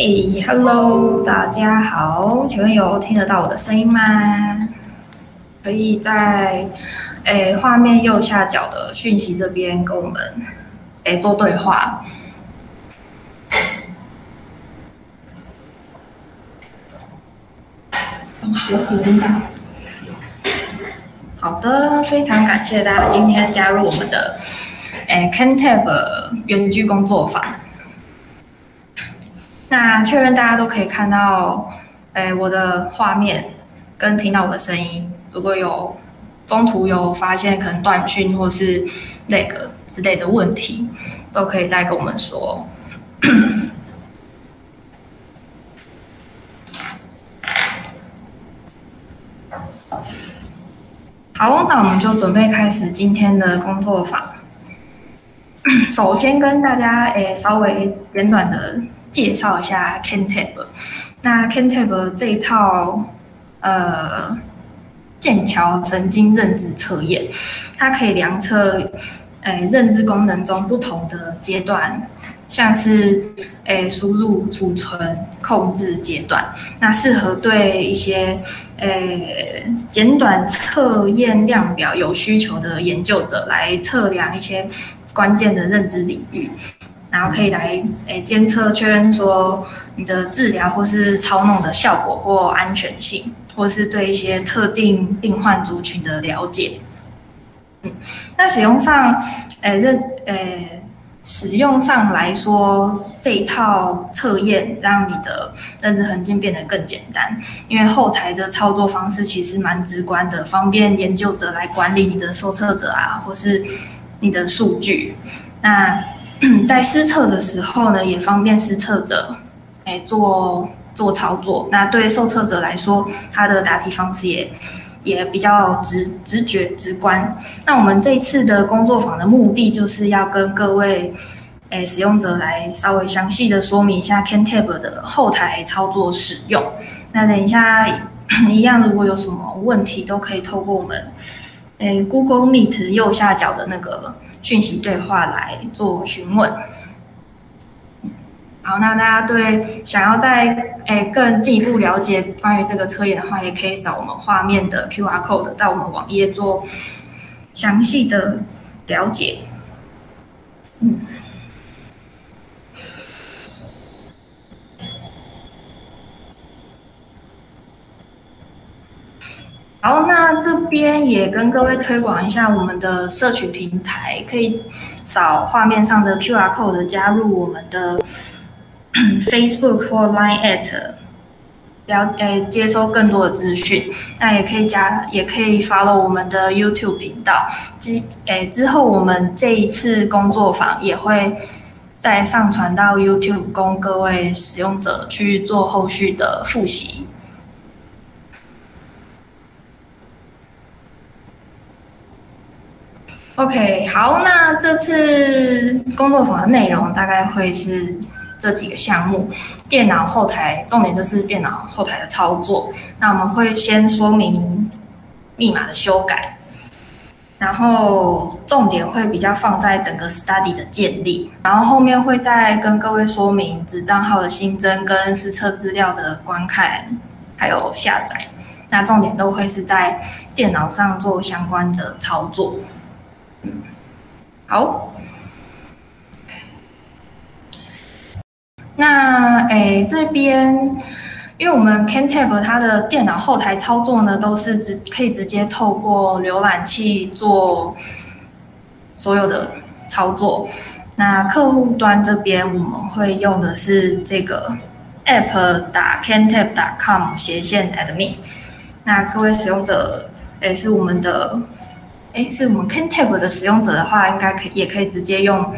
嘿，Hello，大家好，请问有听得到我的声音吗？可以在诶画面右下角的讯息这边跟我们诶做对话。我可以听到。好的，非常感谢大家今天加入我们的诶 CanTab 远距工作坊。那确认大家都可以看到，诶，我的画面跟听到我的声音。如果有中途有发现可能断讯或是那个之类的问题，都可以再跟我们说。好，那我们就准备开始今天的工作坊。首先跟大家诶稍微简短的。介绍一下 CanTab，那 CanTab 这一套呃剑桥神经认知测验，它可以量测诶认知功能中不同的阶段，像是诶输入、储存、控制阶段，那适合对一些诶简短测验量表有需求的研究者来测量一些关键的认知领域。然后可以来诶监测确认说你的治疗或是操弄的效果或安全性，或是对一些特定病患族群的了解。嗯，那使用上诶认诶使用上来说，这一套测验让你的认知痕迹变得更简单，因为后台的操作方式其实蛮直观的，方便研究者来管理你的受测者啊，或是你的数据。那在施测的时候呢，也方便施测者，哎，做做操作。那对受测者来说，他的答题方式也也比较直直觉直观。那我们这次的工作坊的目的，就是要跟各位哎使用者来稍微详细的说明一下 CanTab 的后台操作使用。那等一下 一样，如果有什么问题，都可以透过我们哎 Google Meet 右下角的那个。讯息对话来做询问。好，那大家对想要在诶更进一步了解关于这个测验的话，也可以扫我们画面的 Q R code 到我们网页做详细的了解。嗯。好，那这边也跟各位推广一下我们的社群平台，可以扫画面上的 QR code 加入我们的 Facebook 或 Line at，了诶接收更多的资讯。那也可以加，也可以 follow 我们的 YouTube 频道。之诶之后我们这一次工作坊也会再上传到 YouTube，供各位使用者去做后续的复习。OK，好，那这次工作坊的内容大概会是这几个项目：电脑后台，重点就是电脑后台的操作。那我们会先说明密码的修改，然后重点会比较放在整个 study 的建立，然后后面会再跟各位说明子账号的新增跟实测资料的观看，还有下载。那重点都会是在电脑上做相关的操作。好，那诶这边，因为我们 CanTab 它的电脑后台操作呢，都是直可以直接透过浏览器做所有的操作。那客户端这边我们会用的是这个 app 打 CanTab.com 斜线 admin。那各位使用者，诶是我们的。哎，是我们 CanTab 的使用者的话，应该可也可以直接用，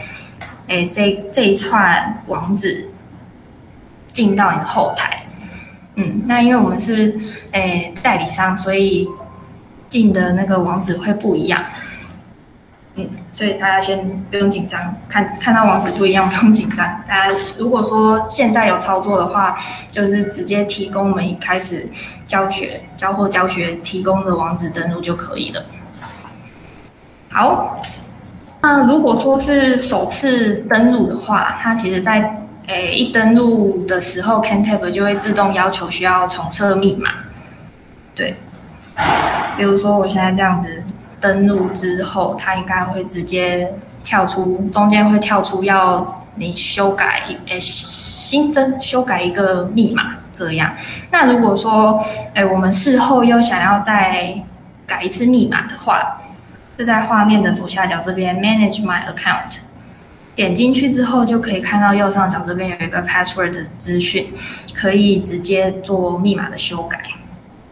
哎，这这一串网址进到你的后台。嗯，那因为我们是哎代理商，所以进的那个网址会不一样。嗯，所以大家先不用紧张，看看到网址不一样不用紧张。大家如果说现在有操作的话，就是直接提供我们一开始教学、教或教学提供的网址登录就可以了。好，那如果说是首次登录的话，它其实在诶一登录的时候，CanTab 就会自动要求需要重设密码。对，比如说我现在这样子登录之后，它应该会直接跳出，中间会跳出要你修改诶新增修改一个密码这样。那如果说诶我们事后又想要再改一次密码的话，就在画面的左下角这边，Manage my account，点进去之后就可以看到右上角这边有一个 password 的资讯，可以直接做密码的修改。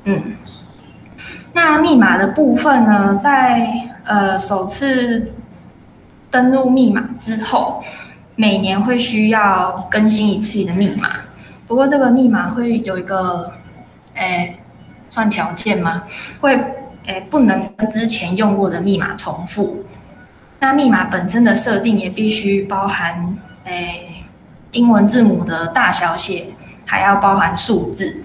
嗯，那密码的部分呢，在呃首次登录密码之后，每年会需要更新一次的密码。不过这个密码会有一个，诶，算条件吗？会。诶，不能跟之前用过的密码重复。那密码本身的设定也必须包含诶英文字母的大小写，还要包含数字。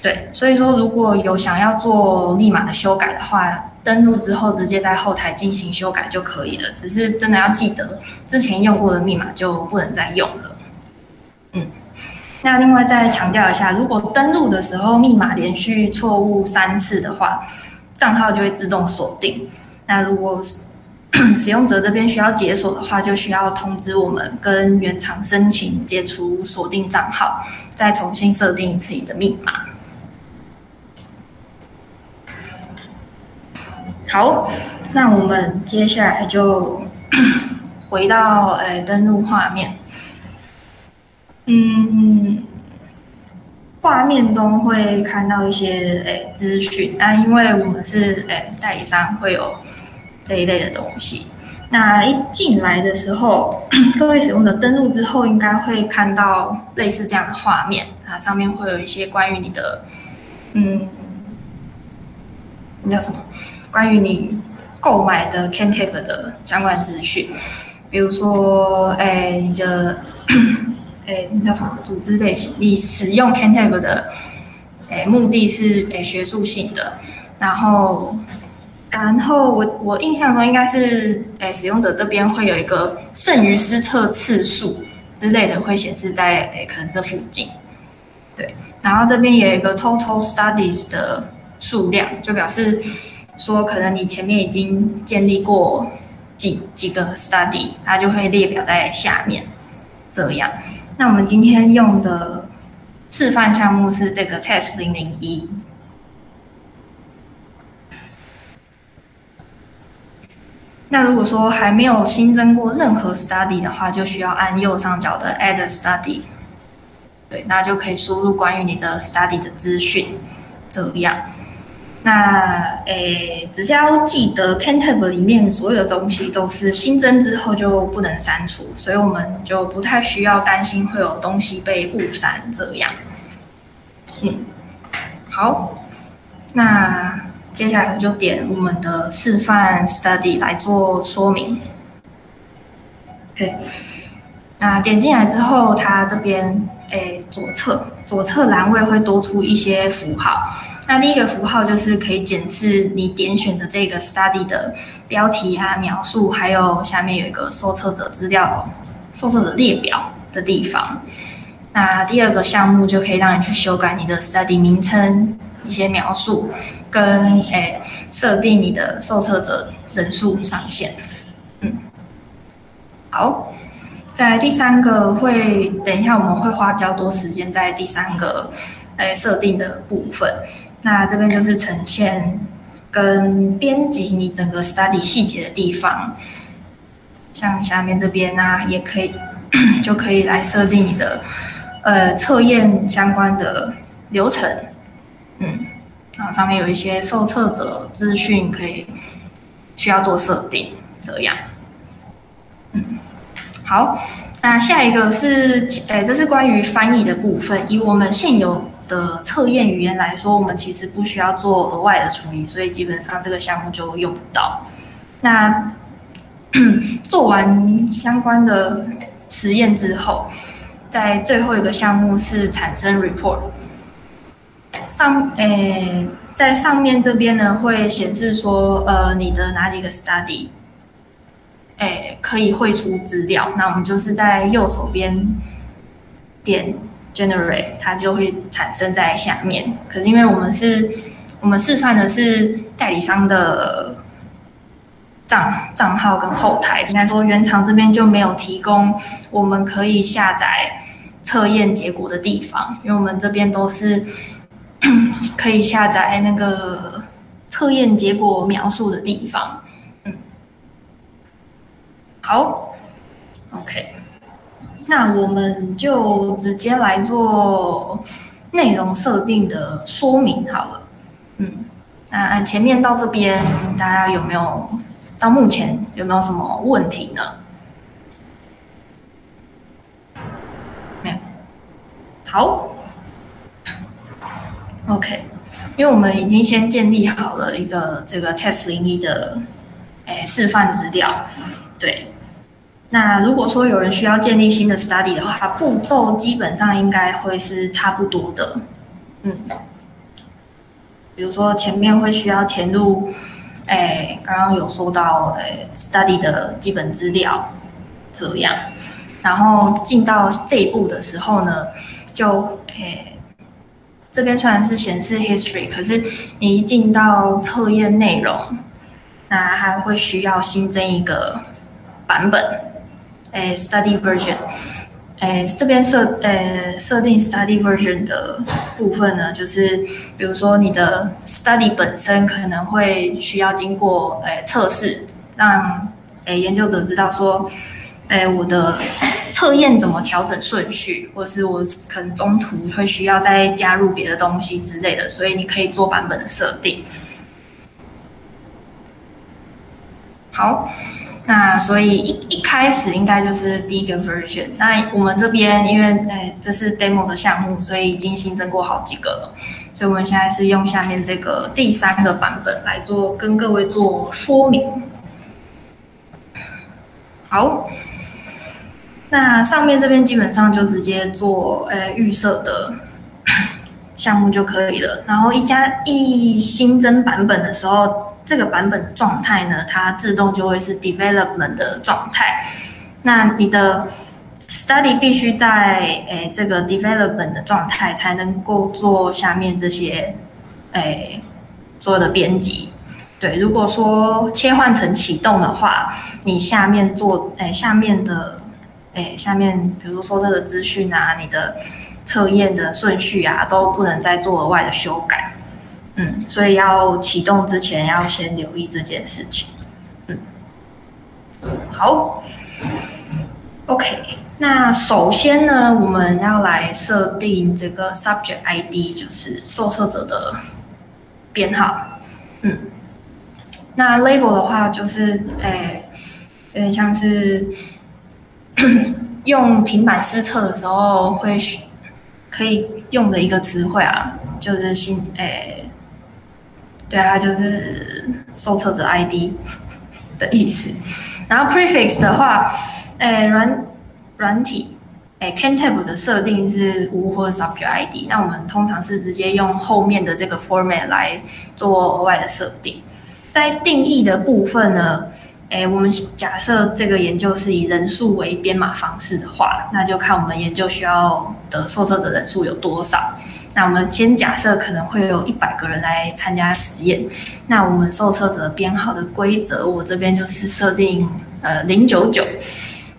对，所以说如果有想要做密码的修改的话，登录之后直接在后台进行修改就可以了。只是真的要记得，之前用过的密码就不能再用了。嗯，那另外再强调一下，如果登录的时候密码连续错误三次的话，账号就会自动锁定。那如果 使用者这边需要解锁的话，就需要通知我们跟原厂申请解除锁定账号，再重新设定一次你的密码。好，那我们接下来就 回到诶登录画面。嗯。画面中会看到一些诶资讯，那因为我们是诶代理商，会有这一类的东西。那一进来的时候，各位使用者登录之后，应该会看到类似这样的画面啊，上面会有一些关于你的，嗯，你叫什么？关于你购买的 CanTap 的相关资讯，比如说诶你的。诶，那叫什么组织类型？你使用 CanTab 的诶目的是诶学术性的，然后然后我我印象中应该是诶使用者这边会有一个剩余失测次数之类的会显示在诶可能这附近，对，然后这边有一个 Total Studies 的数量，就表示说可能你前面已经建立过几几个 study，它就会列表在下面这样。那我们今天用的示范项目是这个 Test 零零一。那如果说还没有新增过任何 study 的话，就需要按右上角的 Add Study。对，那就可以输入关于你的 study 的资讯，这样。那诶，只是要记得，CanTab 里面所有的东西都是新增之后就不能删除，所以我们就不太需要担心会有东西被误删这样。嗯，好，那接下来我就点我们的示范 study 来做说明。OK，那点进来之后，它这边诶左侧左侧栏位会多出一些符号。那第一个符号就是可以检视你点选的这个 study 的标题啊、描述，还有下面有一个受测者资料、受测者列表的地方。那第二个项目就可以让你去修改你的 study 名称、一些描述，跟诶设定你的受测者人数上限。嗯，好，再来第三个会等一下我们会花比较多时间在第三个诶设定的部分。那这边就是呈现跟编辑你整个 study 细节的地方，像下面这边啊，也可以就可以来设定你的呃测验相关的流程，嗯，然后上面有一些受测者资讯可以需要做设定，这样，嗯，好，那下一个是，诶，这是关于翻译的部分，以我们现有。的测验语言来说，我们其实不需要做额外的处理，所以基本上这个项目就用不到。那做完相关的实验之后，在最后一个项目是产生 report。上诶，在上面这边呢会显示说，呃，你的哪几个 study，诶，可以汇出资料。那我们就是在右手边。点 generate，它就会产生在下面。可是因为我们是，我们示范的是代理商的账账号跟后台，应该说原厂这边就没有提供我们可以下载测验结果的地方，因为我们这边都是 可以下载那个测验结果描述的地方。嗯，好，OK。那我们就直接来做内容设定的说明好了。嗯，那按前面到这边，大家有没有到目前有没有什么问题呢？没有。好，OK，因为我们已经先建立好了一个这个 Test 零一的诶示范资料，对。那如果说有人需要建立新的 study 的话，步骤基本上应该会是差不多的，嗯，比如说前面会需要填入，哎，刚刚有说到，哎，study 的基本资料这样，然后进到这一步的时候呢，就，哎，这边虽然是显示 history，可是你一进到测验内容，那还会需要新增一个版本。诶，study version，诶，这边设诶设定 study version 的部分呢，就是比如说你的 study 本身可能会需要经过诶测试，让诶研究者知道说，诶我的测验怎么调整顺序，或是我可能中途会需要再加入别的东西之类的，所以你可以做版本的设定。好。那所以一一开始应该就是第一个 version。那我们这边因为诶这是 demo 的项目，所以已经新增过好几个了。所以我们现在是用下面这个第三个版本来做跟各位做说明。好，那上面这边基本上就直接做诶预设的项目就可以了。然后一加一新增版本的时候。这个版本的状态呢，它自动就会是 development 的状态。那你的 study 必须在诶这个 development 的状态，才能够做下面这些诶所有的编辑。对，如果说切换成启动的话，你下面做诶下面的诶下面，比如说这个资讯啊，你的测验的顺序啊，都不能再做额外的修改。嗯，所以要启动之前要先留意这件事情。嗯，好，OK。那首先呢，我们要来设定这个 subject ID，就是受测者的编号。嗯，那 label 的话，就是诶，有点像是 用平板施测的时候会可以用的一个词汇啊，就是新诶。对，它就是受测者 ID 的意思。然后 prefix 的话，诶，软软体，诶，CanTab 的设定是无或 subject ID。那我们通常是直接用后面的这个 format 来做额外的设定。在定义的部分呢，诶，我们假设这个研究是以人数为编码方式的话，那就看我们研究需要的受测者人数有多少。那我们先假设可能会有一百个人来参加实验，那我们受测者编号的规则，我这边就是设定呃零九九。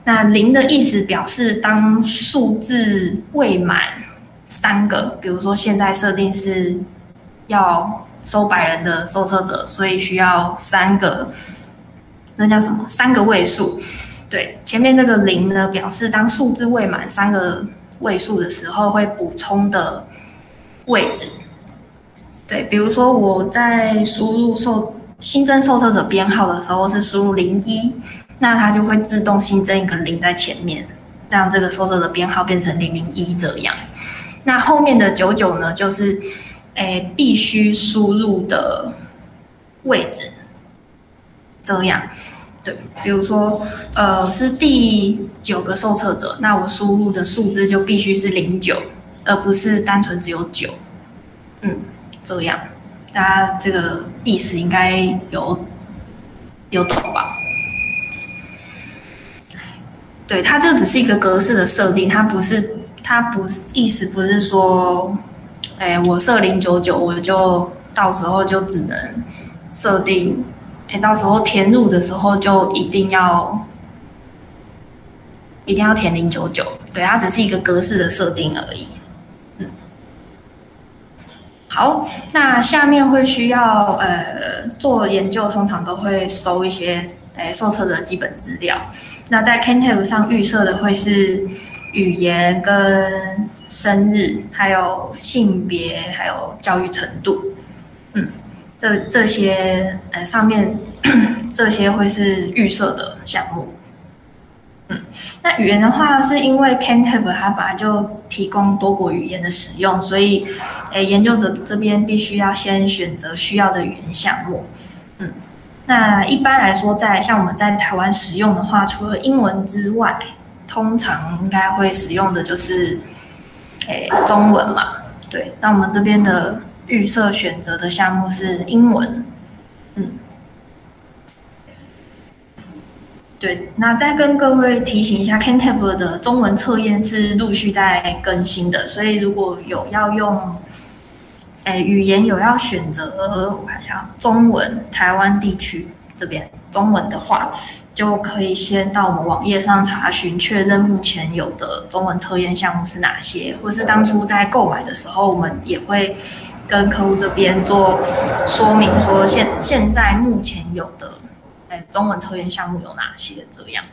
那零的意思表示当数字未满三个，比如说现在设定是要收百人的受测者，所以需要三个，那叫什么？三个位数。对，前面这个零呢，表示当数字未满三个位数的时候会补充的。位置，对，比如说我在输入受新增受测者编号的时候是输入零一，那它就会自动新增一个零在前面，让这个受测者编号变成零零一这样。那后面的九九呢，就是诶必须输入的位置，这样，对，比如说呃是第九个受测者，那我输入的数字就必须是零九。而不是单纯只有九，嗯，这样，大家这个意思应该有有懂吧？对，它这只是一个格式的设定，它不是它不是意思不是说，哎，我设零九九，我就到时候就只能设定，哎，到时候填入的时候就一定要一定要填零九九，对，它只是一个格式的设定而已。好，那下面会需要呃做研究，通常都会收一些。诶，受测的基本资料。那在 Cantab 上预设的会是语言、跟生日，还有性别，还有教育程度。嗯，这这些呃上面 这些会是预设的项目。嗯，那语言的话，是因为 Cantab 它本来就提供多国语言的使用，所以诶研究者这边必须要先选择需要的语言项目。嗯。那一般来说，在像我们在台湾使用的话，除了英文之外，通常应该会使用的就是，诶，中文嘛。对，那我们这边的预设选择的项目是英文。嗯，对。那再跟各位提醒一下，Cantab 的中文测验是陆续在更新的，所以如果有要用。哎，语言有要选择，我看一下，中文台湾地区这边中文的话，就可以先到我们网页上查询，确认目前有的中文测验项目是哪些，或是当初在购买的时候，我们也会跟客户这边做说明，说现现在目前有的中文测验项目有哪些这样，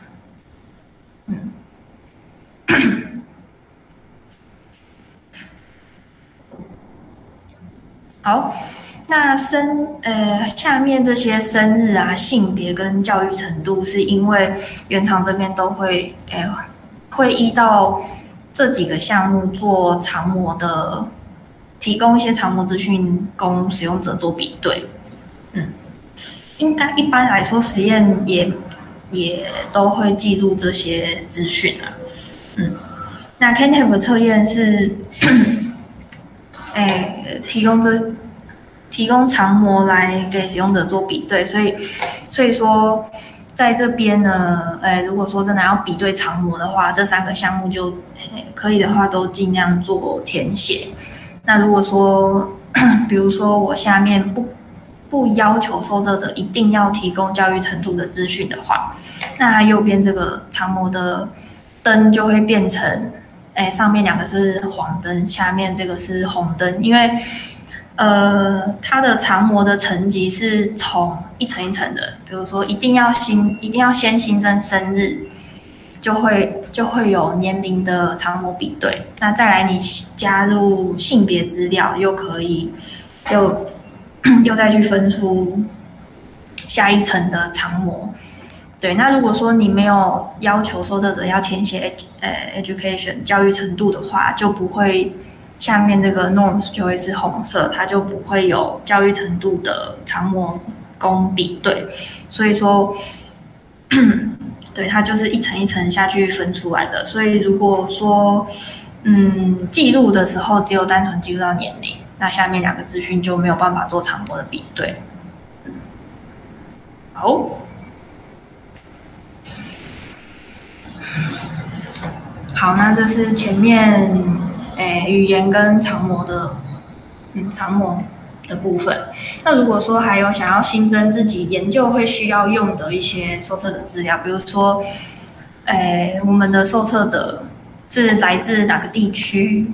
嗯。好，那生呃下面这些生日啊、性别跟教育程度，是因为原厂这边都会诶会依照这几个项目做长模的，提供一些长模资讯供使用者做比对。应该一般来说实验也也都会记录这些资讯啊。嗯，那 Cantab 测验是。哎，提供这提供长模来给使用者做比对，所以所以说在这边呢，哎，如果说真的要比对长模的话，这三个项目就可以的话都尽量做填写。那如果说，比如说我下面不不要求受测者一定要提供教育程度的资讯的话，那它右边这个长模的灯就会变成。哎，上面两个是黄灯，下面这个是红灯，因为，呃，它的长模的层级是从一层一层的，比如说一定要新，一定要先新增生日，就会就会有年龄的长模比对，那再来你加入性别资料，又可以又 又再去分出下一层的长模。对，那如果说你没有要求受测者要填写呃 education 教育程度的话，就不会下面这个 norms 就会是红色，它就不会有教育程度的长模供比对。所以说，对，它就是一层一层下去分出来的。所以如果说嗯记录的时候只有单纯记录到年龄，那下面两个资讯就没有办法做长模的比对。好。好，那这是前面诶语言跟长模的，嗯，长模的部分。那如果说还有想要新增自己研究会需要用的一些受测的资料，比如说，诶我们的受测者是来自哪个地区？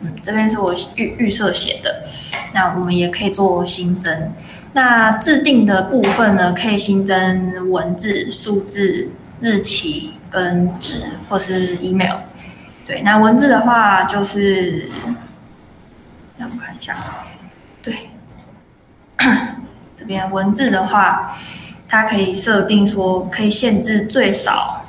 嗯，这边是我预预设写的，那我们也可以做新增。那制定的部分呢，可以新增文字、数字、日期。跟纸或是 email，对，那文字的话就是，让我看一下，对，这边文字的话，它可以设定说可以限制最少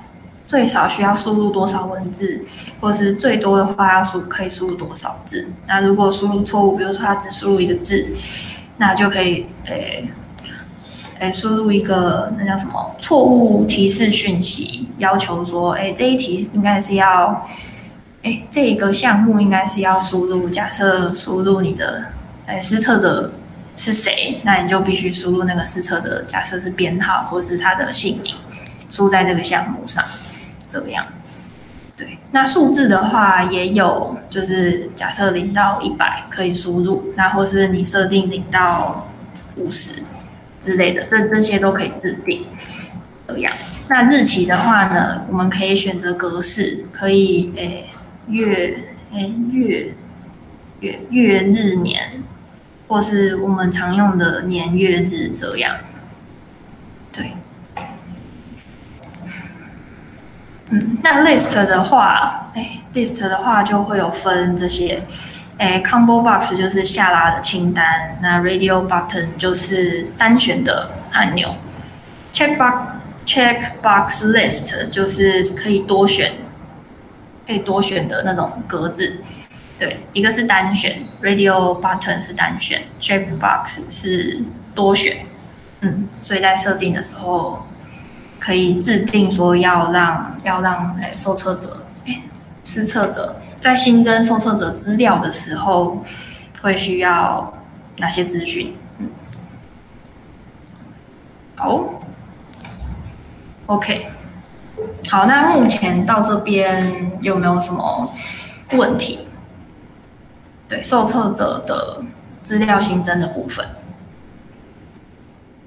最少需要输入多少文字，或是最多的话要输可以输入多少字。那如果输入错误，比如说他只输入一个字，那就可以诶。诶，输入一个那叫什么错误提示讯息，要求说，哎，这一题应该是要，哎，这个项目应该是要输入，假设输入你的，诶，施测者是谁，那你就必须输入那个施测者，假设是编号或是他的姓名，输在这个项目上，这样。对，那数字的话也有，就是假设零到一百可以输入，那或是你设定零到五十之类的，这这些都可以制定。这样，那日期的话呢，我们可以选择格式，可以诶月诶月月月日年，或是我们常用的年月日这样。对，嗯，那 list 的话，哎，list 的话就会有分这些，哎，combo box 就是下拉的清单，那 radio button 就是单选的按钮，check box。Checkbox list 就是可以多选，可以多选的那种格子。对，一个是单选，Radio button 是单选，Checkbox 是多选。嗯，所以在设定的时候，可以制定说要让要让诶受测者诶施测者在新增受测者资料的时候，会需要哪些资讯？嗯，好。OK，好，那目前到这边有没有什么问题？对，受测者的资料新增的部分，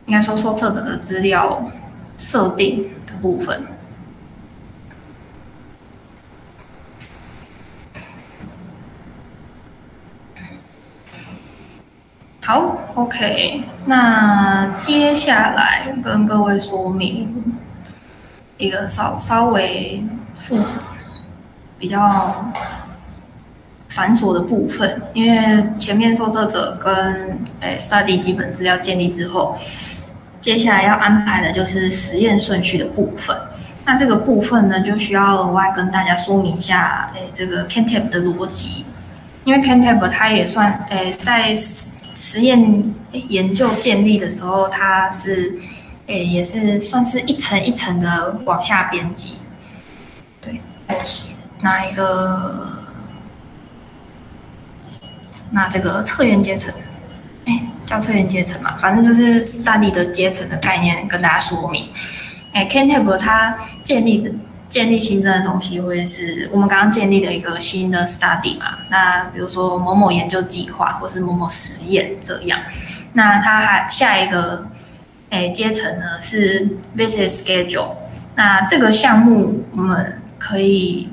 应该说受测者的资料设定的部分。好，OK，那接下来跟各位说明。一个稍稍微复比较繁琐的部分，因为前面受测者跟诶 study 基本资料建立之后，接下来要安排的就是实验顺序的部分。那这个部分呢，就需要额外跟大家说明一下，诶，这个 CanTab 的逻辑，因为 CanTab 它也算诶在实实验研究建立的时候，它是。诶，也是算是一层一层的往下编辑。对，拿一个，拿这个测验阶层，叫测验阶层嘛，反正就是 study 的阶层的概念跟大家说明。哎，CanTab 它建立的建立新增的东西，会是我们刚刚建立的一个新的 study 嘛？那比如说某某研究计划，或是某某实验这样。那它还下一个。哎，阶层呢是 visit schedule。那这个项目我们可以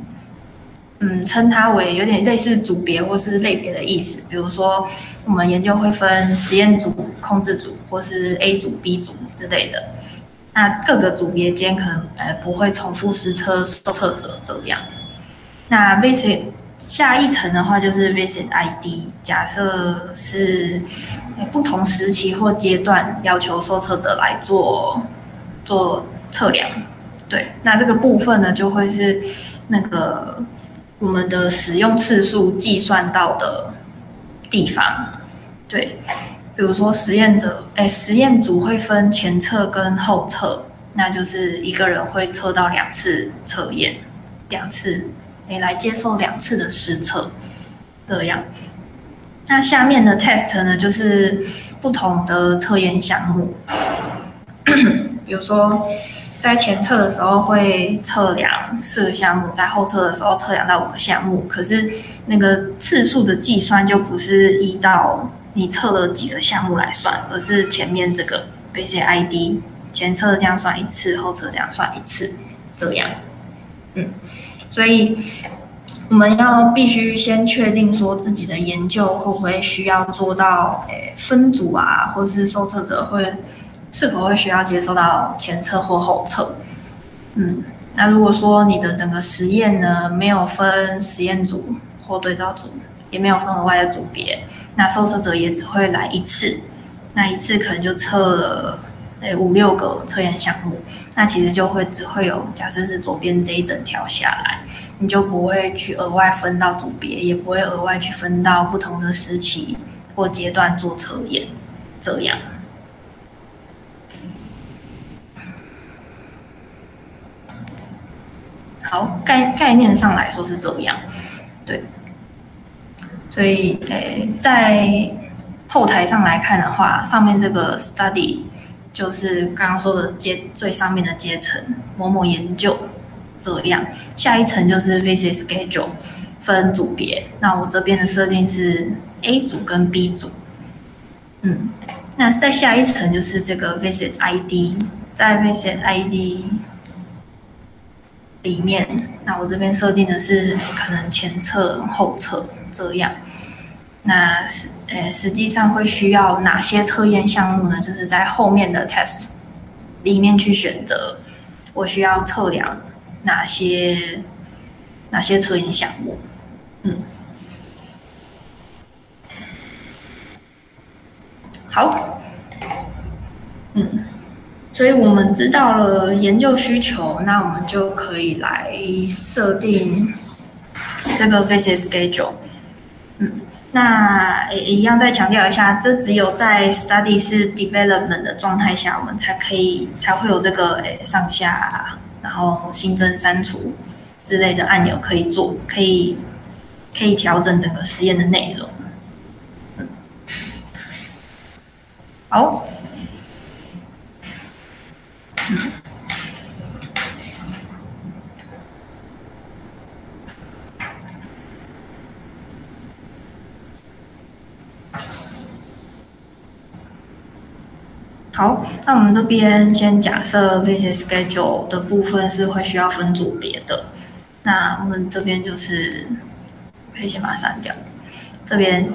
嗯称它为有点类似组别或是类别的意思。比如说，我们研究会分实验组、控制组或是 A 组、B 组之类的。那各个组别间可能呃不会重复实测受测者这样。那 visit 下一层的话就是 visit ID，假设是不同时期或阶段要求受测者来做做测量，对，那这个部分呢就会是那个我们的使用次数计算到的地方，对，比如说实验者，哎，实验组会分前测跟后测，那就是一个人会测到两次测验，两次。你来接受两次的实测，这样。那下面的 test 呢，就是不同的测验项目。比如说，在前测的时候会测量四个项目，在后测的时候测量到五个项目。可是那个次数的计算就不是依照你测了几个项目来算，而是前面这个 basic ID 前测这样算一次，后测这样算一次，这样。嗯。所以我们要必须先确定说自己的研究会不会需要做到诶分组啊，或是受测者会是否会需要接受到前测或后测。嗯，那如果说你的整个实验呢没有分实验组或对照组，也没有分额外的组别，那受测者也只会来一次，那一次可能就测了。诶，五六个测验项目，那其实就会只会有，假设是左边这一整条下来，你就不会去额外分到组别，也不会额外去分到不同的时期或阶段做测验，这样。好，概概念上来说是这样，对。所以，诶，在后台上来看的话，上面这个 study。就是刚刚说的阶最上面的阶层，某某研究这样。下一层就是 visit schedule 分组别，那我这边的设定是 A 组跟 B 组。嗯，那再下一层就是这个 visit ID，在 visit ID 里面，那我这边设定的是可能前侧、后侧这样。那实呃实际上会需要哪些测验项目呢？就是在后面的 test 里面去选择，我需要测量哪些哪些测验项目。嗯，好，嗯，所以我们知道了研究需求，那我们就可以来设定这个 visit schedule。嗯，那也一样再强调一下，这只有在 study 是 development 的状态下，我们才可以才会有这个诶上下，然后新增、删除之类的按钮可以做，可以。可以调整整个实验的内容。好，好，那我们这边先假设 visit schedule 的部分是会需要分组别的，那我们这边就是。可以先把它删掉。这边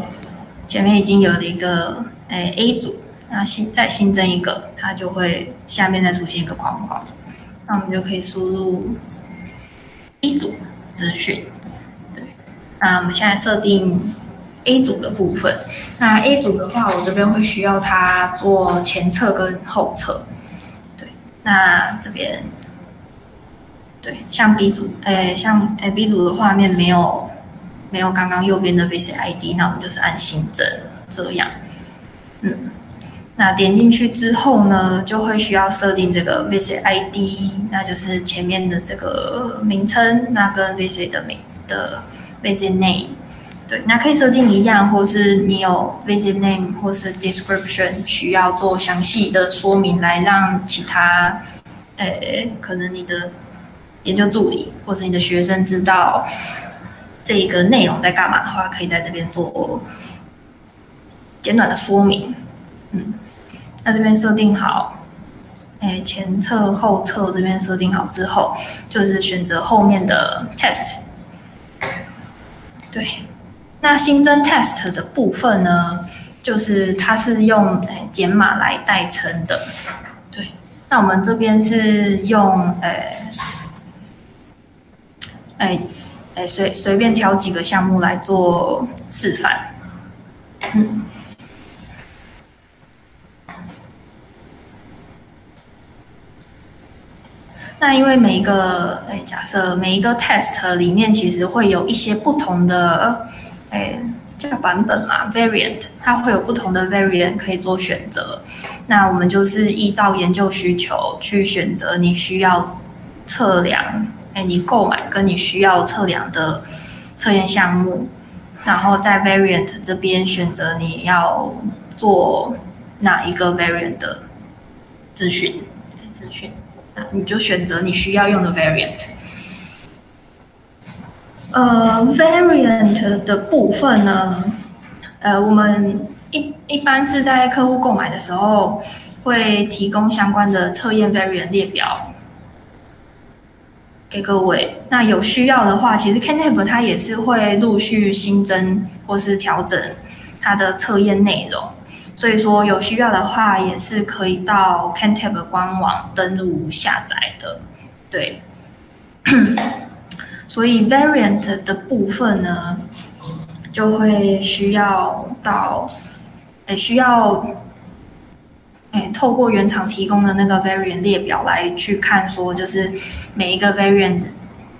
前面已经有了一个诶 A 组，那新再新增一个，它就会下面再出现一个框框。那我们就可以输入 A 组资讯。对，那我们现在设定 A 组的部分。那 A 组的话，我这边会需要它做前侧跟后侧。对，那这边对，像 B 组，诶，像诶 B 组的画面没有。没有刚刚右边的 visit ID，那我们就是按新增这样。嗯，那点进去之后呢，就会需要设定这个 visit ID，那就是前面的这个名称，那跟 visit 的名的 visit name。对，那可以设定一样，或是你有 visit name 或是 description 需要做详细的说明，来让其他，诶，可能你的研究助理或者你的学生知道。这个内容在干嘛的话，可以在这边做简短的说明。嗯，那这边设定好，哎，前侧、后侧这边设定好之后，就是选择后面的 test。对，那新增 test 的部分呢，就是它是用哎减码来代称的。对，那我们这边是用哎哎。哎，随随便挑几个项目来做示范。嗯，那因为每一个哎，假设每一个 test 里面其实会有一些不同的哎叫版本嘛，variant，它会有不同的 variant 可以做选择。那我们就是依照研究需求去选择你需要测量。哎，你购买跟你需要测量的测验项目，然后在 variant 这边选择你要做哪一个 variant 的资讯资讯，那你就选择你需要用的 variant。呃，variant 的部分呢，呃，我们一一般是在客户购买的时候会提供相关的测验 variant 列表。给各位，那有需要的话，其实 Cantab 它也是会陆续新增或是调整它的测验内容，所以说有需要的话，也是可以到 Cantab 官网登录下载的。对，所以 Variant 的部分呢，就会需要到，诶，需要。哎，透过原厂提供的那个 variant 列表来去看，说就是每一个 variant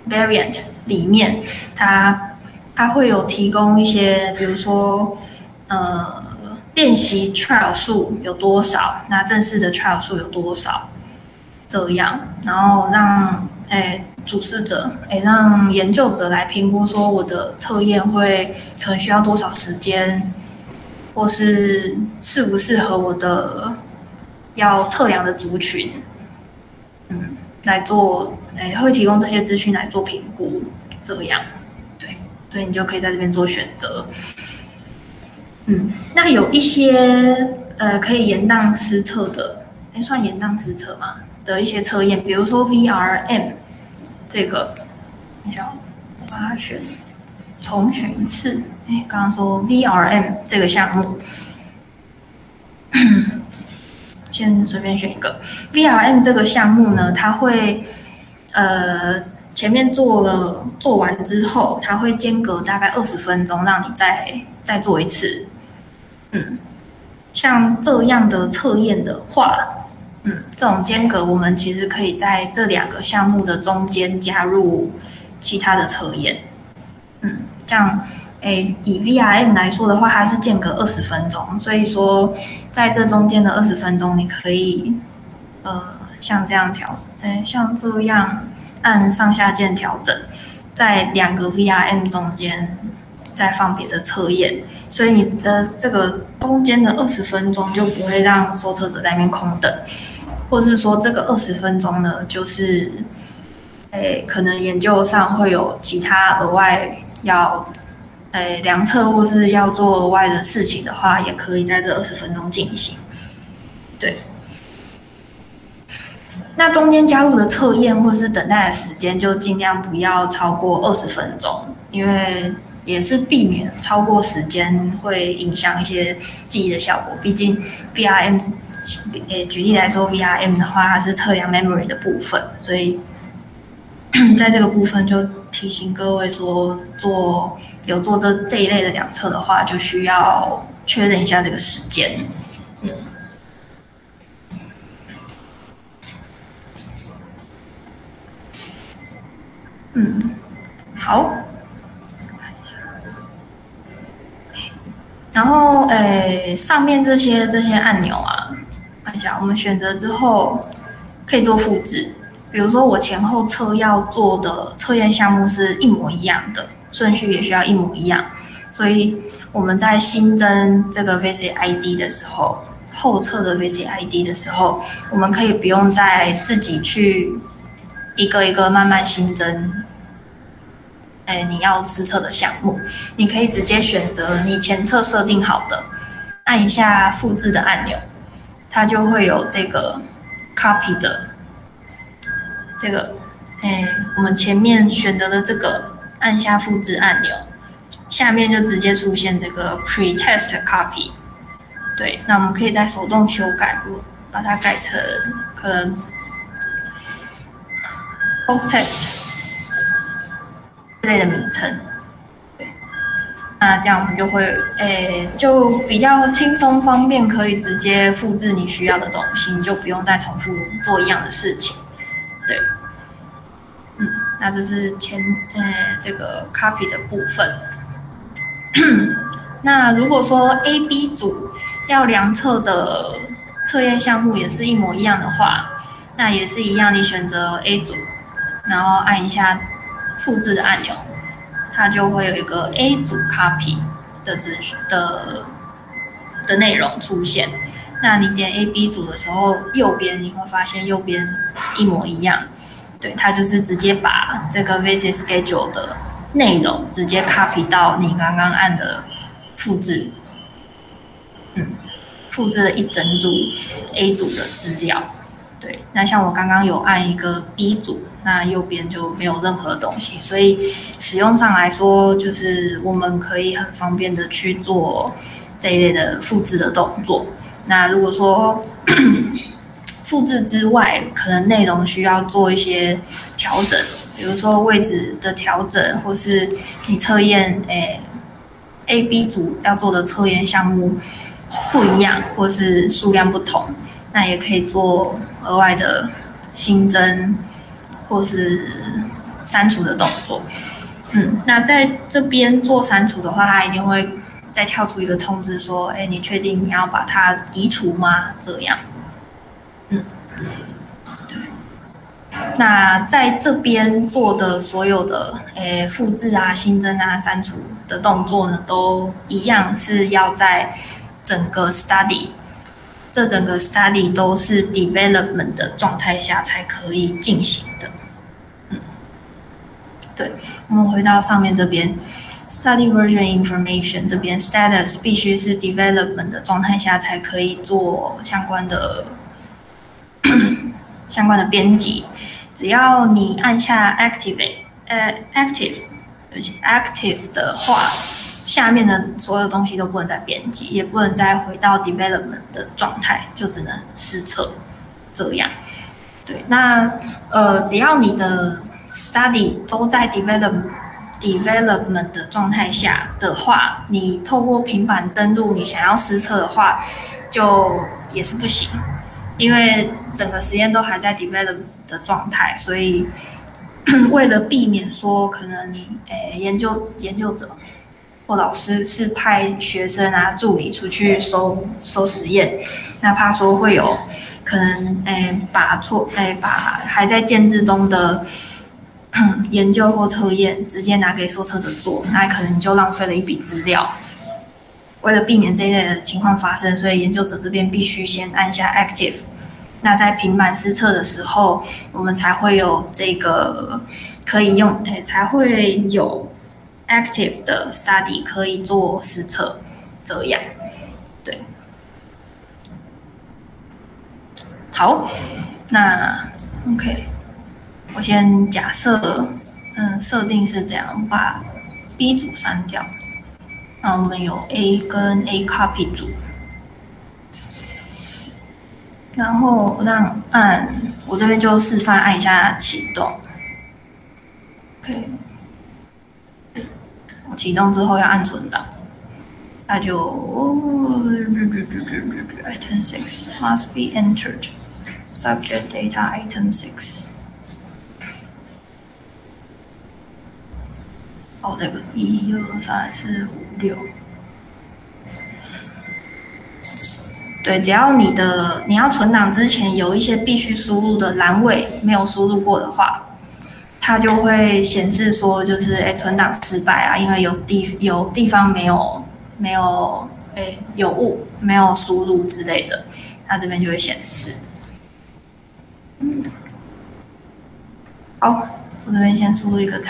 variant 里面，它它会有提供一些，比如说呃练习 trial 数有多少，那正式的 trial 数有多少，这样，然后让哎主事者哎让研究者来评估说我的测验会可能需要多少时间，或是适不适合我的。要测量的族群，嗯，来做，哎，会提供这些资讯来做评估，这样，对，所以你就可以在这边做选择。嗯，那有一些呃可以延宕施测的，哎，算延宕施测吗？的一些测验，比如说 VRM 这个，你想把它选，重选一次。哎，刚刚说 VRM 这个项目，先随便选一个 VRM 这个项目呢，它会呃前面做了做完之后，它会间隔大概二十分钟，让你再再做一次。嗯，像这样的测验的话，嗯，这种间隔我们其实可以在这两个项目的中间加入其他的测验。嗯，这样。诶，以 V R M 来说的话，它是间隔二十分钟，所以说在这中间的二十分钟，你可以呃像这样调，诶像这样按上下键调整，在两个 V R M 中间再放别的测验，所以你的这个中间的二十分钟就不会让收车者在那边空等，或是说这个二十分钟呢，就是诶可能研究上会有其他额外要。诶，量测或是要做额外的事情的话，也可以在这二十分钟进行。对，那中间加入的测验或是等待的时间，就尽量不要超过二十分钟，因为也是避免超过时间会影响一些记忆的效果。毕竟 V R M，呃，举例来说，V R M 的话，它是测量 memory 的部分，所以。在这个部分就提醒各位说，做有做这这一类的两侧的话，就需要确认一下这个时间。嗯，嗯，好，然后，诶，上面这些这些按钮啊，看一下，我们选择之后可以做复制。比如说，我前后测要做的测验项目是一模一样的，顺序也需要一模一样，所以我们在新增这个 VC ID 的时候，后测的 VC ID 的时候，我们可以不用再自己去一个一个慢慢新增，哎，你要实测的项目，你可以直接选择你前测设定好的，按一下复制的按钮，它就会有这个 copy 的。这个，哎，我们前面选择的这个，按下复制按钮，下面就直接出现这个 pre-test copy。对，那我们可以在手动修改，把它改成可能 post test 之类的名称。对，那这样我们就会，哎，就比较轻松方便，可以直接复制你需要的东西，你就不用再重复做一样的事情。对，嗯，那这是前呃这个 copy 的部分。那如果说 A、B 组要量测的测验项目也是一模一样的话，那也是一样，你选择 A 组，然后按一下复制的按钮，它就会有一个 A 组 copy 的资讯的的内容出现。那你点 A、B 组的时候，右边你会发现右边一模一样，对，它就是直接把这个 visit schedule 的内容直接 copy 到你刚刚按的复制，嗯，复制了一整组 A 组的资料，对，那像我刚刚有按一个 B 组，那右边就没有任何东西，所以使用上来说，就是我们可以很方便的去做这一类的复制的动作。那如果说 复制之外，可能内容需要做一些调整，比如说位置的调整，或是你测验诶 A、B 组要做的测验项目不一样，或是数量不同，那也可以做额外的新增或是删除的动作。嗯，那在这边做删除的话，它一定会。再跳出一个通知说：“哎，你确定你要把它移除吗？”这样，嗯，那在这边做的所有的诶复制啊、新增啊、删除的动作呢，都一样是要在整个 study 这整个 study 都是 development 的状态下才可以进行的。对，我们回到上面这边，study version information 这边 status 必须是 development 的状态下才可以做相关的相关的编辑。只要你按下 activate，呃，active，而且 active 的话。下面的所有东西都不能再编辑，也不能再回到 development 的状态，就只能实测这样。对，那呃，只要你的 study 都在 develop development 的状态下的话，你透过平板登录，你想要实测的话，就也是不行，因为整个实验都还在 develop 的状态，所以 为了避免说可能诶研究研究者。或老师是派学生啊助理出去收收实验，那怕说会有可能诶把错诶把还在建制中的 研究或测验直接拿给受测者做，那可能就浪费了一笔资料。为了避免这一类的情况发生，所以研究者这边必须先按下 Active。那在平板试测的时候，我们才会有这个可以用诶才会有。active 的 study 可以做实测，这样，对，好，那 OK，我先假设，嗯，设定是这样，把 B 组删掉，那我们有 A 跟 A copy 组，然后让按我这边就示范按一下启动，OK。启动之后要按存档，那就 item six must be entered subject data item six。哦，这个一二三四五六，对，只要你的你要存档之前有一些必须输入的栏位没有输入过的话。它就会显示说，就是哎，存档失败啊，因为有地有地方没有没有哎有误没有输入之类的，它这边就会显示。嗯，好，我这边先输入一个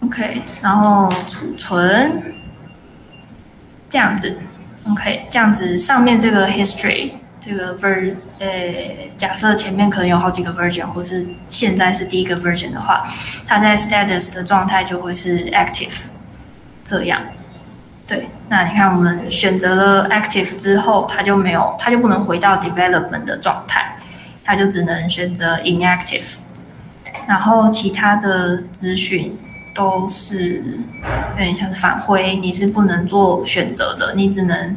OK，然后储存，这样子，OK，这样子上面这个 history。这个 ver 呃，假设前面可能有好几个 version，或是现在是第一个 version 的话，它在 status 的状态就会是 active，这样。对，那你看我们选择了 active 之后，它就没有，它就不能回到 development 的状态，它就只能选择 inactive。然后其他的资讯都是有点像是返回，你是不能做选择的，你只能。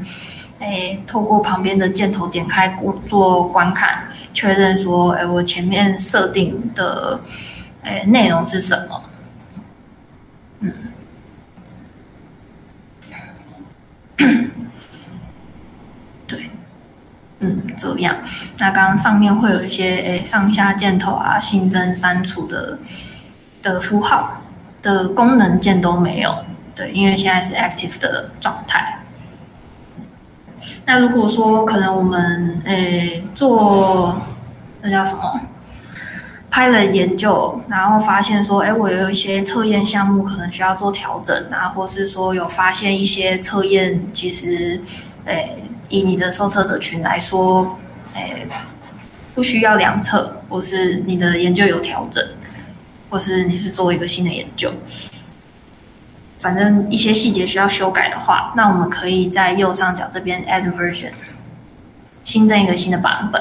哎，透过旁边的箭头点开做观看，确认说，哎，我前面设定的，哎，内容是什么？嗯，对，嗯，这样。那刚刚上面会有一些，哎，上下箭头啊，新增、删除的的符号的功能键都没有。对，因为现在是 active 的状态。那如果说可能我们诶做那叫什么，拍了研究，然后发现说，哎，我有一些测验项目可能需要做调整啊，或是说有发现一些测验其实，诶以你的受测者群来说，诶不需要量测，或是你的研究有调整，或是你是做一个新的研究。反正一些细节需要修改的话，那我们可以在右上角这边 add version，新增一个新的版本。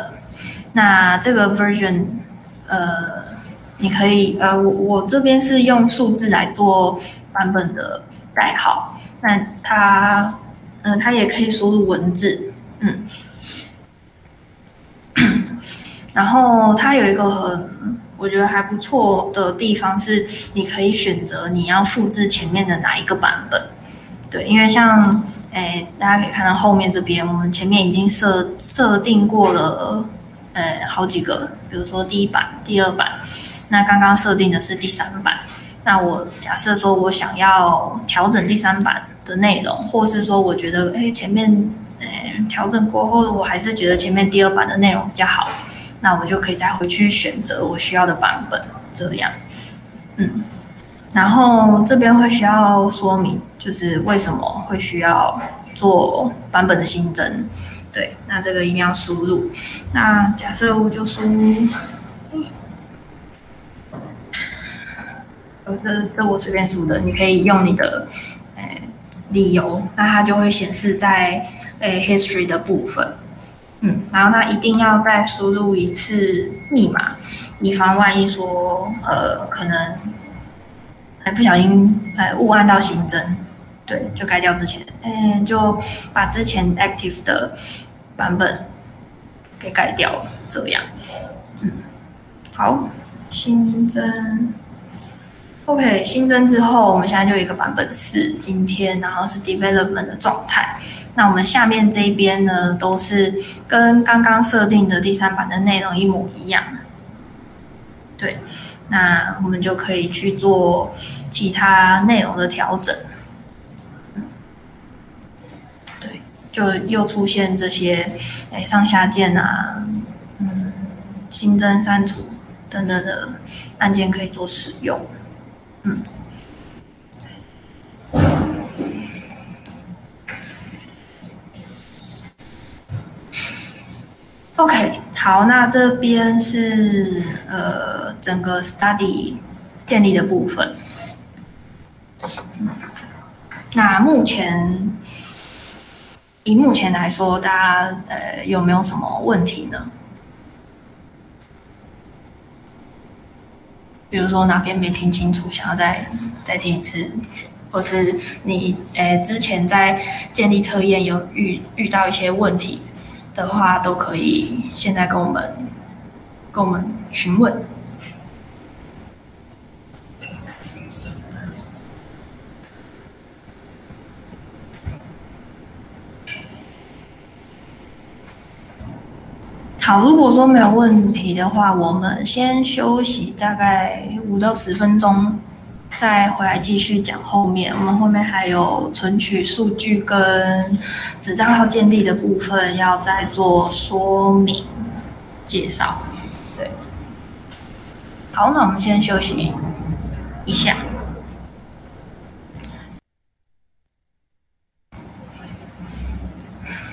那这个 version，呃，你可以，呃，我我这边是用数字来做版本的代号。那它，嗯，它也可以输入文字，嗯。然后它有一个很。我觉得还不错的地方是，你可以选择你要复制前面的哪一个版本。对，因为像，诶，大家可以看到后面这边，我们前面已经设设定过了，呃，好几个，比如说第一版、第二版。那刚刚设定的是第三版。那我假设说我想要调整第三版的内容，或是说我觉得，哎，前面，诶，调整过后，我还是觉得前面第二版的内容比较好，那我就可以再回去选择我需要的版本，这样，嗯，然后这边会需要说明，就是为什么会需要做版本的新增，对，那这个一定要输入，那假设我就输，呃，这这我随便输的，你可以用你的。理由，那它就会显示在诶 history 的部分，嗯，然后他一定要再输入一次密码，以防万一说呃可能还不小心呃误按到新增，对，就改掉之前，嗯，就把之前 active 的版本给改掉，这样，嗯，好，新增。OK，新增之后，我们现在就有一个版本四，今天然后是 development 的状态。那我们下面这一边呢，都是跟刚刚设定的第三版的内容一模一样。对，那我们就可以去做其他内容的调整。对，就又出现这些哎上下键啊，嗯，新增、删除等等的按键可以做使用。嗯，OK，好，那这边是呃整个 study 建立的部分。那目前以目前来说，大家呃有没有什么问题呢？比如说哪边没听清楚，想要再再听一次，或是你诶之前在建立测验有遇遇到一些问题的话，都可以现在跟我们跟我们询问。好，如果说没有问题的话，我们先休息大概五到十分钟，再回来继续讲后面。我们后面还有存取数据跟子账号建立的部分要再做说明介绍。对，好，那我们先休息一下。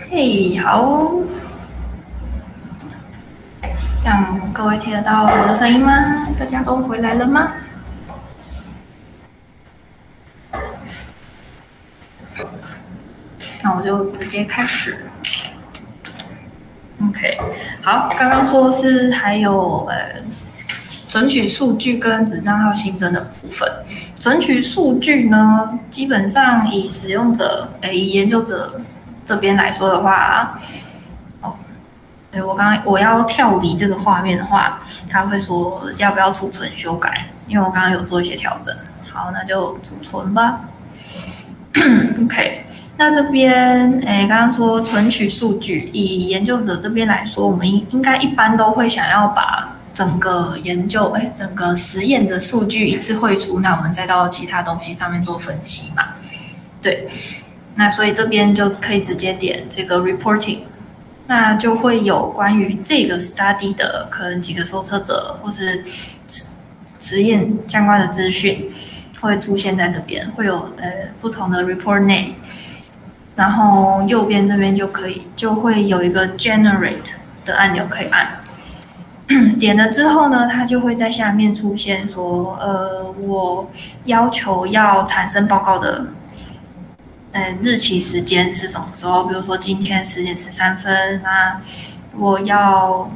嘿，好。这样各位听得到我的声音吗？大家都回来了吗？那我就直接开始。OK，好，刚刚说是还有呃存取数据跟子账号新增的部分。存取数据呢，基本上以使用者诶以研究者这边来说的话。对我刚刚我要跳离这个画面的话，他会说要不要储存修改？因为我刚刚有做一些调整。好，那就储存吧。OK，那这边诶，刚刚说存取数据，以研究者这边来说，我们应应该一般都会想要把整个研究诶，整个实验的数据一次汇出，那我们再到其他东西上面做分析嘛？对，那所以这边就可以直接点这个 reporting。那就会有关于这个 study 的可能几个受测者或是实实验相关的资讯会出现在这边，会有呃不同的 report name，然后右边这边就可以就会有一个 generate 的按钮可以按，点了之后呢，它就会在下面出现说呃我要求要产生报告的。嗯，日期时间是什么时候？比如说今天十点十三分，那我要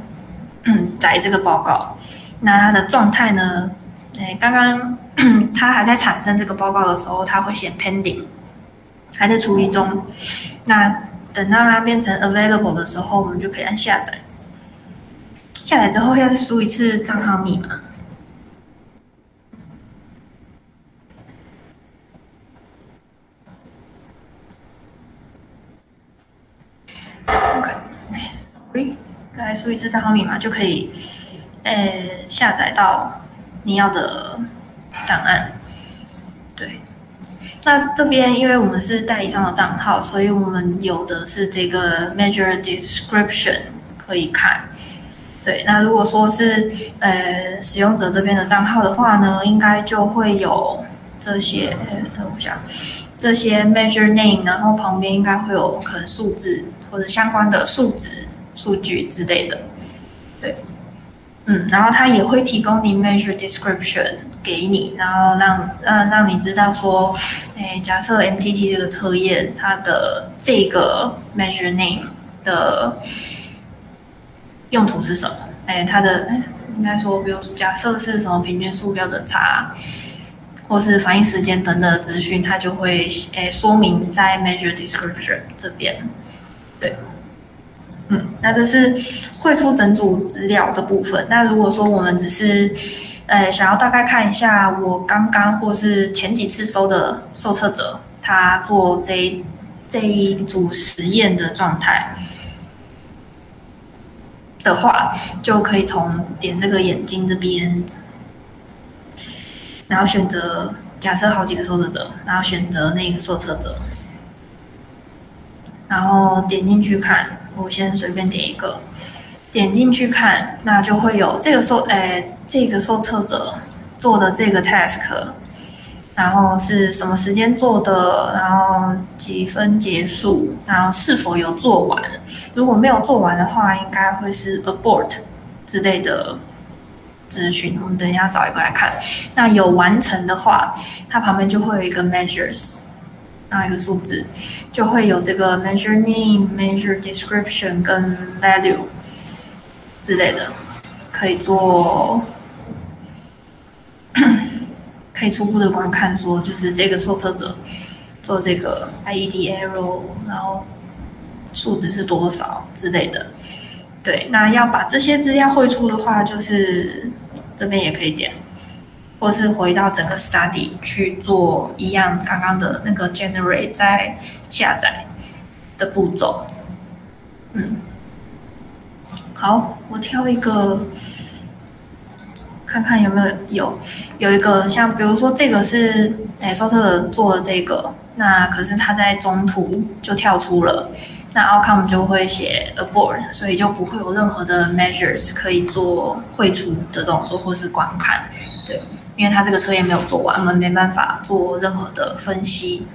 嗯载这个报告。那它的状态呢？哎，刚刚 它还在产生这个报告的时候，它会显 pending，还在处理中。那等到它变成 available 的时候，我们就可以按下载。下载之后要再输一次账号密码。再输一次账号密码就可以，呃，下载到你要的档案。对，那这边因为我们是代理商的账号，所以我们有的是这个 Measure Description 可以看。对，那如果说是呃使用者这边的账号的话呢，应该就会有这些，等我下，这些 Measure Name，然后旁边应该会有可能数字或者相关的数值、数据之类的。对，嗯，然后它也会提供你 Measure Description 给你，然后让让让你知道说，哎，假设 MTT 这个测验它的这个 Measure Name 的。用途是什么？哎，它的应该说，比如假设是什么平均数、标准差，或是反应时间等等资讯，它就会哎说明在 measure description 这边。对，嗯，那这是绘出整组资料的部分。那如果说我们只是呃想要大概看一下我刚刚或是前几次收的受测者他做这这一组实验的状态。的话，就可以从点这个眼睛这边，然后选择假设好几个受测者，然后选择那个受测者，然后点进去看。我先随便点一个，点进去看，那就会有这个受诶这个受测者做的这个 task。然后是什么时间做的？然后几分结束？然后是否有做完？如果没有做完的话，应该会是 abort 之类的咨询。我们等一下找一个来看。那有完成的话，它旁边就会有一个 measures，那一个数字，就会有这个 measure name、measure description 跟 value 之类的，可以做。可以初步的观看，说就是这个受测者做这个 IED error，然后数值是多少之类的。对，那要把这些资料汇出的话，就是这边也可以点，或是回到整个 study 去做一样刚刚的那个 generate 在下载的步骤。嗯，好，我挑一个。看看有没有有有一个像，比如说这个是诶，收车者做的这个，那可是他在中途就跳出了，那 outcome 就会写 abort，所以就不会有任何的 measures 可以做绘出的动作或是观看，对，因为他这个测验没有做完，我们没办法做任何的分析，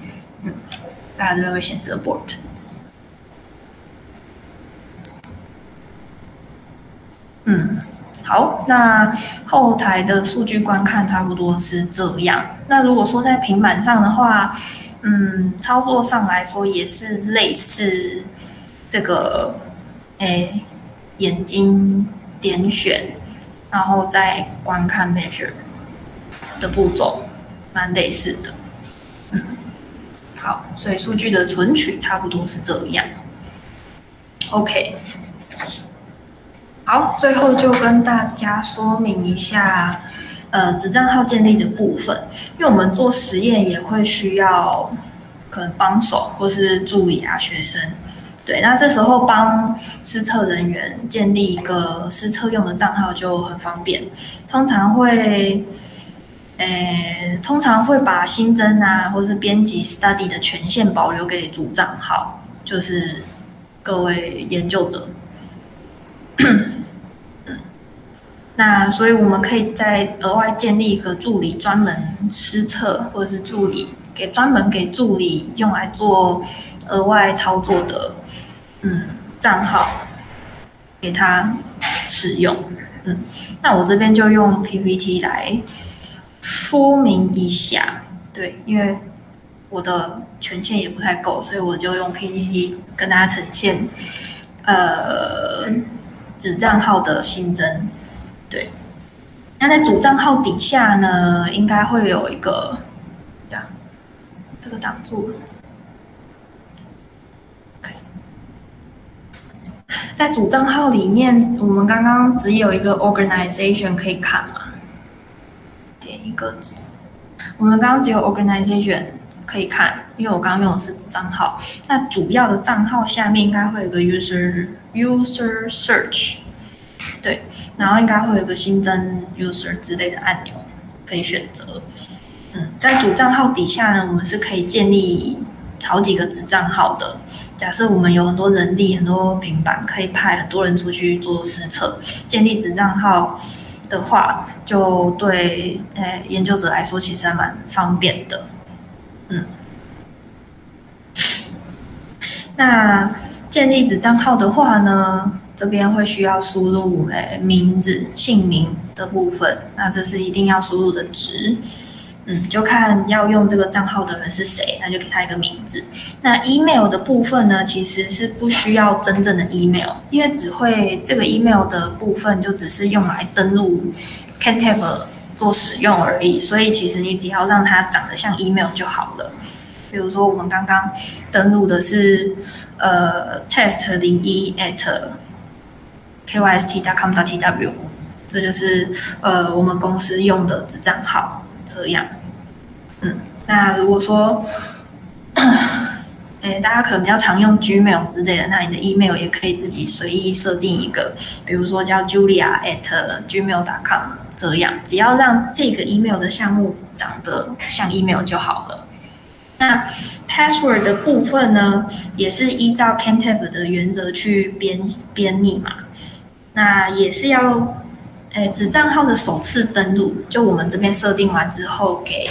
嗯，大家这边会显示 abort，嗯。好，那后台的数据观看差不多是这样。那如果说在平板上的话，嗯，操作上来说也是类似这个，诶，眼睛点选，然后再观看 measure 的步骤，蛮类似的。嗯，好，所以数据的存取差不多是这样。OK。好，最后就跟大家说明一下，呃，子账号建立的部分，因为我们做实验也会需要可能帮手或是助理啊，学生，对，那这时候帮施测人员建立一个施测用的账号就很方便，通常会，呃，通常会把新增啊，或是编辑 study 的权限保留给主账号，就是各位研究者。那所以我们可以再额外建立一个助理，专门施测，或者是助理给专门给助理用来做额外操作的，嗯，账号给他使用。嗯，那我这边就用 PPT 来说明一下，对，因为我的权限也不太够，所以我就用 PPT 跟大家呈现，呃，子账号的新增。对，那在主账号底下呢，应该会有一个，对啊，这个挡住了。在主账号里面，我们刚刚只有一个 organization 可以看嘛？一个，我们刚刚只有 organization 可以看，因为我刚刚用的是子账号。那主要的账号下面应该会有个 user user search。对，然后应该会有个新增 user 之类的按钮可以选择。嗯，在主账号底下呢，我们是可以建立好几个子账号的。假设我们有很多人力、很多平板，可以派很多人出去做实测，建立子账号的话，就对诶研究者来说其实还蛮方便的。嗯，那建立子账号的话呢？这边会需要输入诶名字、姓名的部分，那这是一定要输入的值。嗯，就看要用这个账号的人是谁，那就给他一个名字。那 email 的部分呢，其实是不需要真正的 email，因为只会这个 email 的部分就只是用来登录 Cantab 做使用而已，所以其实你只要让它长得像 email 就好了。比如说我们刚刚登录的是呃 test 零一 at。kyst.com.tw，这就是呃我们公司用的子账号，这样。嗯，那如果说，哎，大家可能比较常用 Gmail 之类的，那你的 email 也可以自己随意设定一个，比如说叫 Julia at gmail.com，这样，只要让这个 email 的项目长得像 email 就好了。那 password 的部分呢，也是依照 Cantab 的原则去编编密码。那也是要，诶，子账号的首次登录，就我们这边设定完之后，给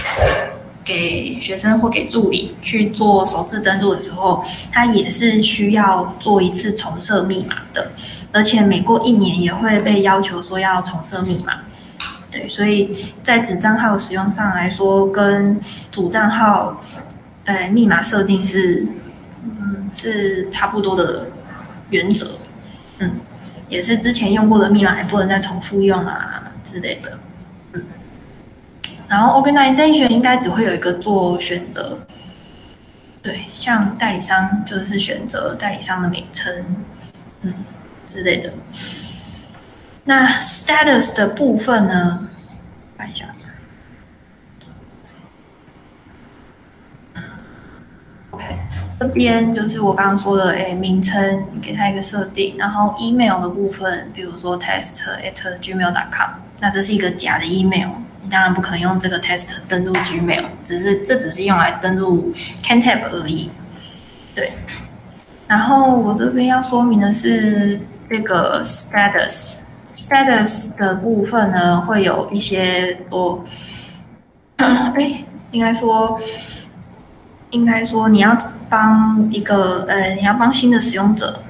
给学生或给助理去做首次登录的时候，他也是需要做一次重设密码的，而且每过一年也会被要求说要重设密码。对，所以在子账号使用上来说，跟主账号，呃，密码设定是，嗯，是差不多的原则，嗯。也是之前用过的密码，也不能再重复用啊之类的。然后 organization 应该只会有一个做选择，对，像代理商就是选择代理商的名称，嗯之类的。那 status 的部分呢？看一下。这边就是我刚刚说的，哎，名称给他一个设定，然后 email 的部分，比如说 test at gmail.com，那这是一个假的 email，你当然不可能用这个 test 登录 gmail，只是这只是用来登录 Cantab 而已。对，然后我这边要说明的是这个 status，status 的部分呢，会有一些我，哎，应该说。应该说，你要帮一个呃，你要帮新的使用者，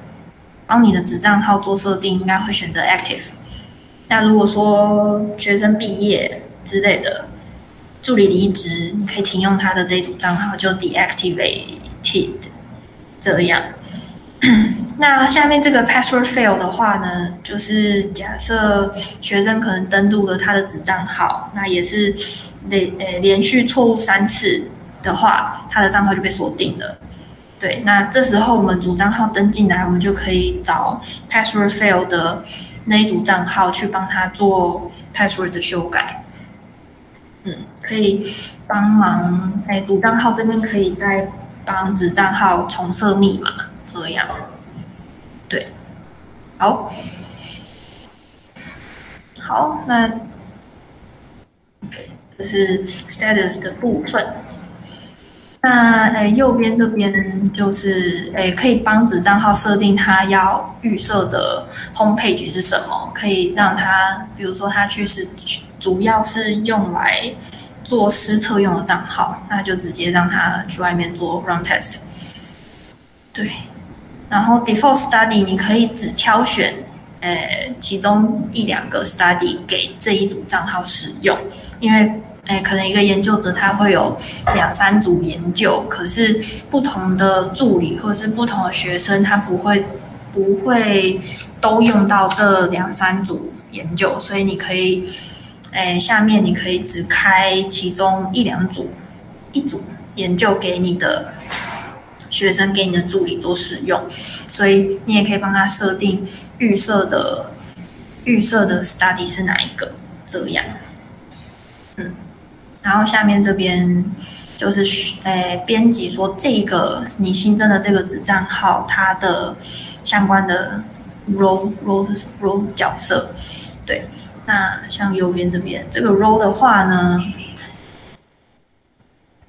帮你的子账号做设定，应该会选择 active。那如果说学生毕业之类的，助理离职，你可以停用他的这组账号，就 deactivated 这样。那下面这个 password fail 的话呢，就是假设学生可能登录了他的子账号，那也是连呃连续错误三次。的话，他的账号就被锁定了。对，那这时候我们主账号登进来，我们就可以找 password fail 的那一组账号去帮他做 password 的修改。嗯，可以帮忙。哎，主账号这边可以再帮子账号重设密码，这样。对，好，好，那 OK，这是 status 的部分。那诶，右边这边就是诶，可以帮子账号设定他要预设的 home page 是什么，可以让他，比如说他去是主要是用来做实测用的账号，那就直接让他去外面做 run test。对，然后 default study 你可以只挑选诶其中一两个 study 给这一组账号使用，因为。哎，可能一个研究者他会有两三组研究，可是不同的助理或者是不同的学生，他不会不会都用到这两三组研究，所以你可以，哎，下面你可以只开其中一两组，一组研究给你的学生，给你的助理做使用，所以你也可以帮他设定预设的预设的 study 是哪一个，这样，嗯。然后下面这边就是诶，编辑说这个你新增的这个子账号，它的相关的 role role role 角色，对。那像右边这边这个 role 的话呢，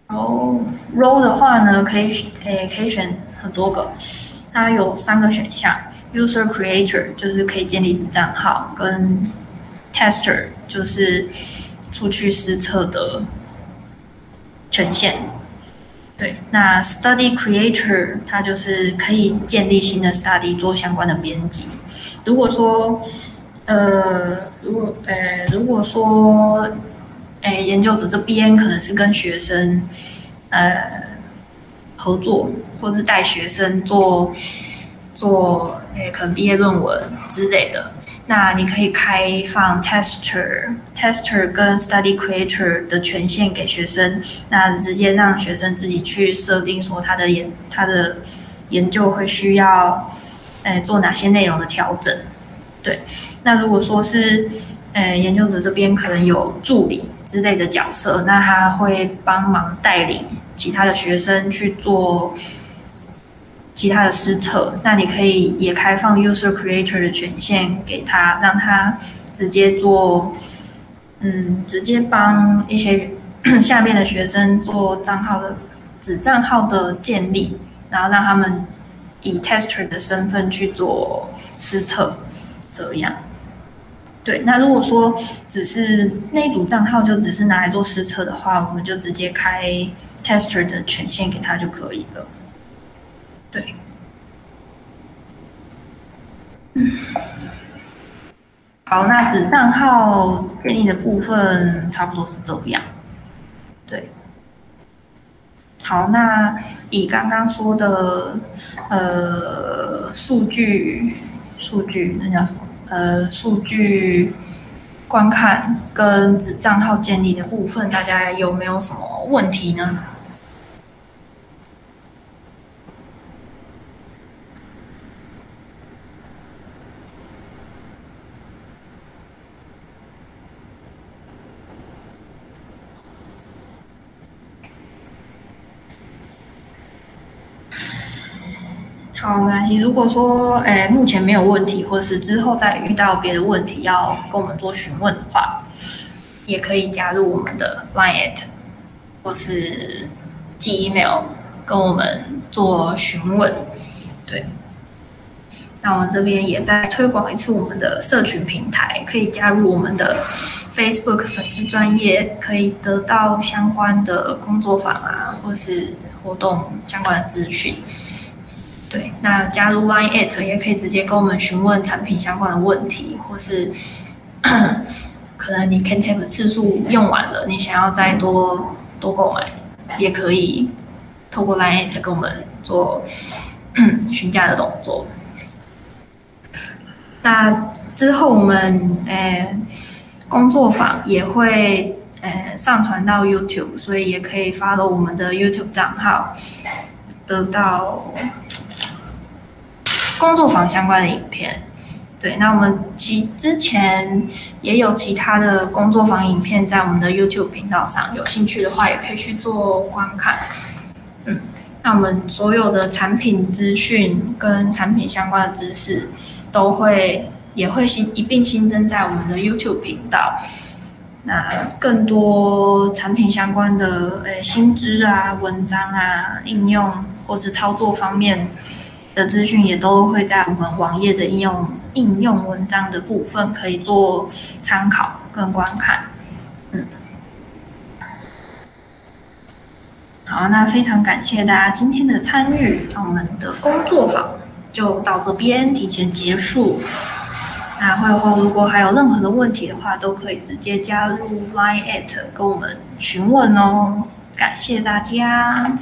然后 role 的话呢，可以诶可以选很多个，它有三个选项：user creator 就是可以建立子账号，跟 tester 就是出去实测的权限。对，那 study creator 它就是可以建立新的 study 做相关的编辑。如果说呃，如果呃，如果说，诶，研究者这边可能是跟学生呃合作，或是带学生做做诶，可能毕业论文之类的，那你可以开放 tester tester 跟 study creator 的权限给学生，那直接让学生自己去设定说他的研他的研究会需要诶做哪些内容的调整。对，那如果说是，呃，研究者这边可能有助理之类的角色，那他会帮忙带领其他的学生去做其他的施测。那你可以也开放 user creator 的权限给他，让他直接做，嗯，直接帮一些 下面的学生做账号的子账号的建立，然后让他们以 tester 的身份去做施测。这样，对。那如果说只是那一组账号就只是拿来做实测的话，我们就直接开 tester 的权限给他就可以了。对，嗯，好，那子账号建立的部分差不多是这样。对，好，那以刚刚说的呃数据。数据那叫什么？呃，数据观看跟子账号建立的部分，大家有没有什么问题呢？没关系。如果说，诶，目前没有问题，或是之后再遇到别的问题要跟我们做询问的话，也可以加入我们的 Line，或是寄 email 跟我们做询问。对，那我们这边也再推广一次我们的社群平台，可以加入我们的 Facebook 粉丝专业，可以得到相关的工作坊啊，或是活动相关的资讯。对，那加入 Line at 也可以直接跟我们询问产品相关的问题，或是 可能你 Can Tap 次数用完了，你想要再多多购买，也可以透过 Line at 跟我们做 询价的动作。那之后我们诶工作坊也会诶上传到 YouTube，所以也可以发到我们的 YouTube 账号，得到。工作坊相关的影片，对，那我们其之前也有其他的工作坊影片在我们的 YouTube 频道上，有兴趣的话也可以去做观看。嗯，那我们所有的产品资讯跟产品相关的知识都会也会新一并新增在我们的 YouTube 频道。那更多产品相关的诶新知啊、文章啊、应用或是操作方面。的资讯也都会在我们网页的应用应用文章的部分可以做参考跟观看。嗯，好，那非常感谢大家今天的参与，那我们的工作坊就到这边提前结束。那会后如果还有任何的问题的话，都可以直接加入 Line at 跟我们询问哦。感谢大家。